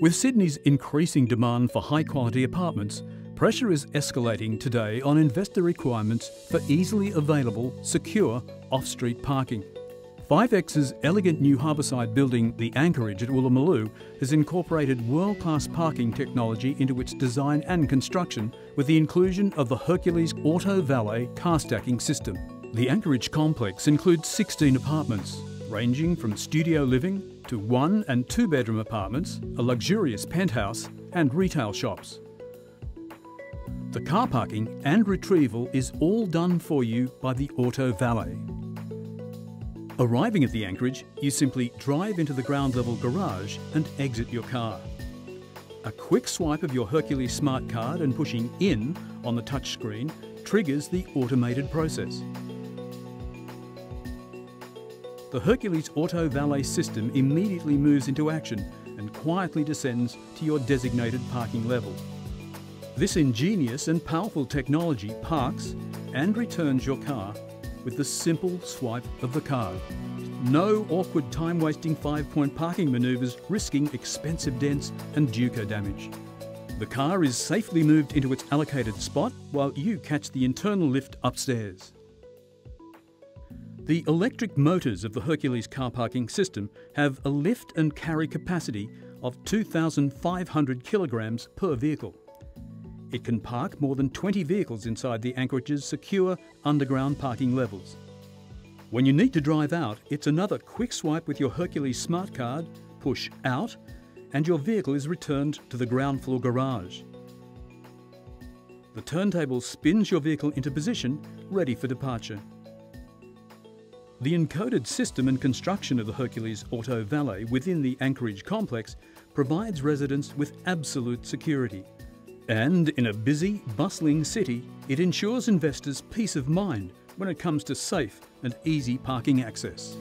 With Sydney's increasing demand for high quality apartments, pressure is escalating today on investor requirements for easily available, secure off street parking. 5X's elegant new harbourside building, The Anchorage at Woolloomooloo, has incorporated world class parking technology into its design and construction with the inclusion of the Hercules Auto Valet car stacking system. The Anchorage complex includes 16 apartments, ranging from studio living to one and two bedroom apartments, a luxurious penthouse, and retail shops. The car parking and retrieval is all done for you by the Auto Valet. Arriving at the anchorage, you simply drive into the ground level garage and exit your car. A quick swipe of your Hercules smart card and pushing in on the touchscreen triggers the automated process. The Hercules Auto Valet system immediately moves into action and quietly descends to your designated parking level. This ingenious and powerful technology parks and returns your car with the simple swipe of the card. No awkward time wasting five point parking manoeuvres risking expensive dents and Duco damage. The car is safely moved into its allocated spot while you catch the internal lift upstairs. The electric motors of the Hercules car parking system have a lift and carry capacity of 2,500 kilograms per vehicle. It can park more than 20 vehicles inside the anchorage's secure underground parking levels. When you need to drive out, it's another quick swipe with your Hercules smart card, push out, and your vehicle is returned to the ground floor garage. The turntable spins your vehicle into position, ready for departure. The encoded system and construction of the Hercules Auto Valet within the Anchorage complex provides residents with absolute security. And in a busy, bustling city, it ensures investors peace of mind when it comes to safe and easy parking access.